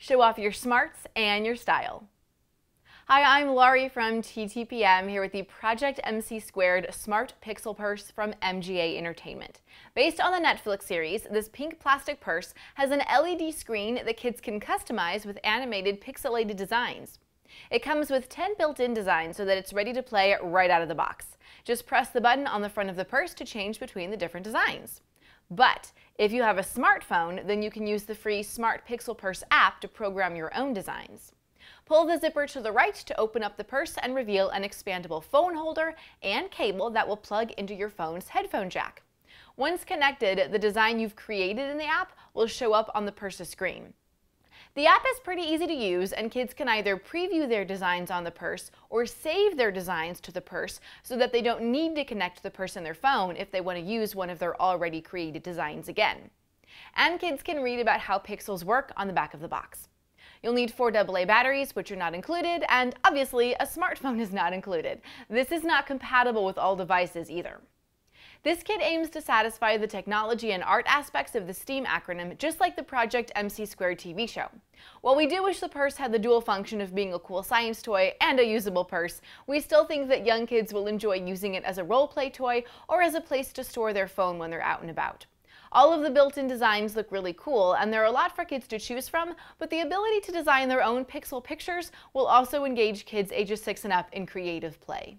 Show off your smarts and your style. Hi, I'm Laurie from TTPM here with the Project MC Squared Smart Pixel Purse from MGA Entertainment. Based on the Netflix series, this pink plastic purse has an LED screen that kids can customize with animated pixelated designs. It comes with 10 built-in designs so that it's ready to play right out of the box. Just press the button on the front of the purse to change between the different designs. But if you have a smartphone, then you can use the free Smart Pixel Purse app to program your own designs. Pull the zipper to the right to open up the purse and reveal an expandable phone holder and cable that will plug into your phone's headphone jack. Once connected, the design you've created in the app will show up on the purse's screen. The app is pretty easy to use and kids can either preview their designs on the purse or save their designs to the purse so that they don't need to connect the purse in their phone if they want to use one of their already created designs again. And kids can read about how pixels work on the back of the box. You'll need four AA batteries, which are not included, and obviously a smartphone is not included. This is not compatible with all devices either. This kit aims to satisfy the technology and art aspects of the STEAM acronym, just like the Project MC Squared TV show. While we do wish the purse had the dual function of being a cool science toy and a usable purse, we still think that young kids will enjoy using it as a role play toy or as a place to store their phone when they're out and about. All of the built-in designs look really cool, and there are a lot for kids to choose from, but the ability to design their own pixel pictures will also engage kids ages 6 and up in creative play.